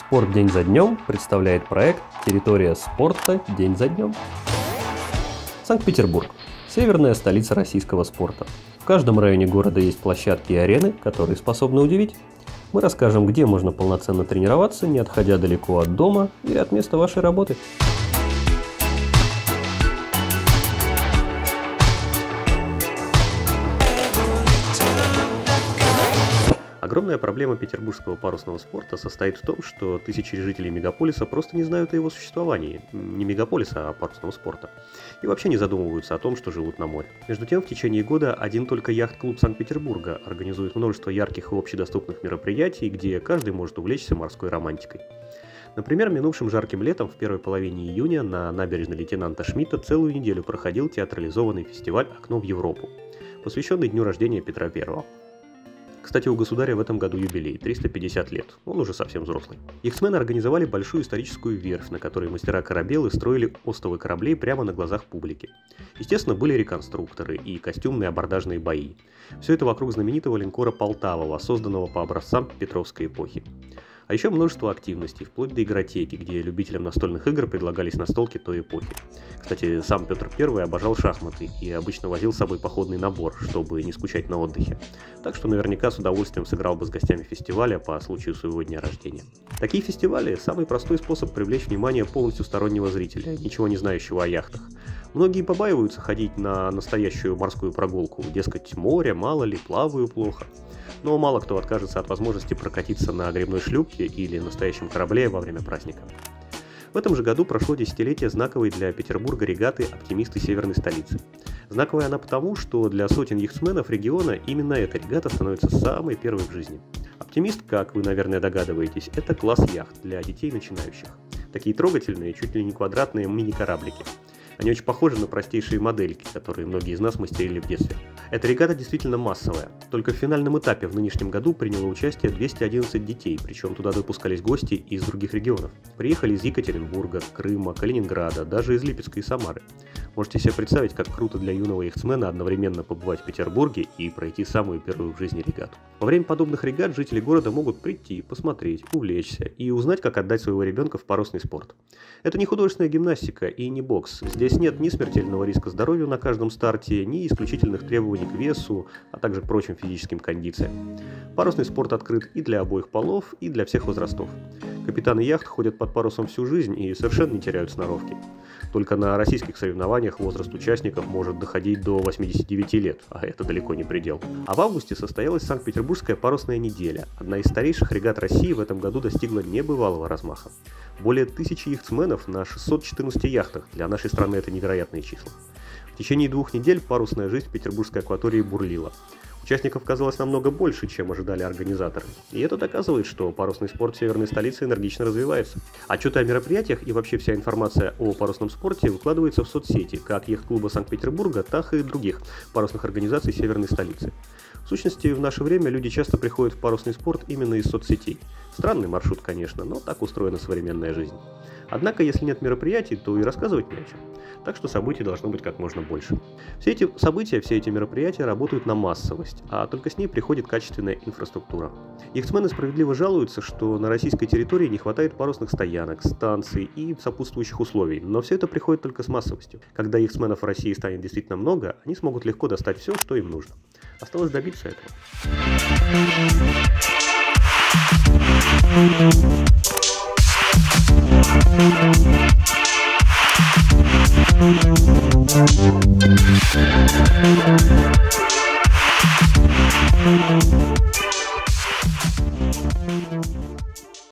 Спорт день за днем представляет проект «Территория спорта день за днем». Санкт-Петербург – северная столица российского спорта. В каждом районе города есть площадки и арены, которые способны удивить. Мы расскажем, где можно полноценно тренироваться, не отходя далеко от дома или от места вашей работы. Огромная проблема петербургского парусного спорта состоит в том, что тысячи жителей мегаполиса просто не знают о его существовании. Не мегаполиса, а парусного спорта. И вообще не задумываются о том, что живут на море. Между тем, в течение года один только яхт-клуб Санкт-Петербурга организует множество ярких и общедоступных мероприятий, где каждый может увлечься морской романтикой. Например, минувшим жарким летом в первой половине июня на набережной лейтенанта Шмидта целую неделю проходил театрализованный фестиваль «Окно в Европу», посвященный дню рождения Петра I. Кстати, у государя в этом году юбилей – 350 лет. Он уже совсем взрослый. Яхтсмены организовали большую историческую верфь, на которой мастера корабелы строили остовы кораблей прямо на глазах публики. Естественно, были реконструкторы и костюмные абордажные бои. Все это вокруг знаменитого линкора «Полтава», воссозданного по образцам Петровской эпохи. А еще множество активностей, вплоть до игротеки, где любителям настольных игр предлагались настолки той эпохи. Кстати, сам Петр I обожал шахматы и обычно возил с собой походный набор, чтобы не скучать на отдыхе. Так что наверняка с удовольствием сыграл бы с гостями фестиваля по случаю своего дня рождения. Такие фестивали – самый простой способ привлечь внимание полностью стороннего зрителя, ничего не знающего о яхтах. Многие побаиваются ходить на настоящую морскую прогулку, дескать, море, мало ли, плаваю плохо но мало кто откажется от возможности прокатиться на гребной шлюпке или настоящем корабле во время праздника. В этом же году прошло десятилетие знаковой для Петербурга регаты «Оптимисты северной столицы». Знаковая она потому, что для сотен яхтсменов региона именно эта регата становится самой первой в жизни. «Оптимист», как вы, наверное, догадываетесь, это класс яхт для детей начинающих. Такие трогательные, чуть ли не квадратные мини-кораблики – они очень похожи на простейшие модельки, которые многие из нас мастерили в детстве. Эта регата действительно массовая. Только в финальном этапе в нынешнем году приняло участие 211 детей, причем туда допускались гости из других регионов. Приехали из Екатеринбурга, Крыма, Калининграда, даже из Липецка и Самары. Можете себе представить, как круто для юного яхтсмена одновременно побывать в Петербурге и пройти самую первую в жизни регату. Во время подобных регат жители города могут прийти, посмотреть, увлечься и узнать, как отдать своего ребенка в парусный спорт. Это не художественная гимнастика и не бокс. Здесь нет ни смертельного риска здоровью на каждом старте, ни исключительных требований к весу, а также прочим физическим кондициям. Парусный спорт открыт и для обоих полов, и для всех возрастов. Капитаны яхт ходят под парусом всю жизнь и совершенно не теряют сноровки. Только на российских соревнованиях возраст участников может доходить до 89 лет, а это далеко не предел. А в августе состоялась Санкт-Петербургская парусная неделя. Одна из старейших регат России в этом году достигла небывалого размаха. Более тысячи яхтсменов на 614 яхтах. Для нашей страны это невероятные числа. Течение двух недель парусная жизнь в петербургской акватории бурлила. Участников казалось намного больше, чем ожидали организаторы. И это доказывает, что парусный спорт северной столице энергично развивается. Отчеты о мероприятиях и вообще вся информация о парусном спорте выкладывается в соцсети, как яхт-клуба Санкт-Петербурга, так и других парусных организаций северной столицы. В сущности, в наше время люди часто приходят в парусный спорт именно из соцсетей. Странный маршрут, конечно, но так устроена современная жизнь. Однако, если нет мероприятий, то и рассказывать не о чем. Так что событий должно быть как можно больше. Все эти события, все эти мероприятия работают на массовость, а только с ней приходит качественная инфраструктура. Яхтсмены справедливо жалуются, что на российской территории не хватает парусных стоянок, станций и сопутствующих условий, но все это приходит только с массовостью. Когда яхтсменов в России станет действительно много, они смогут легко достать все, что им нужно. Осталось добиться этого. Thank you. Música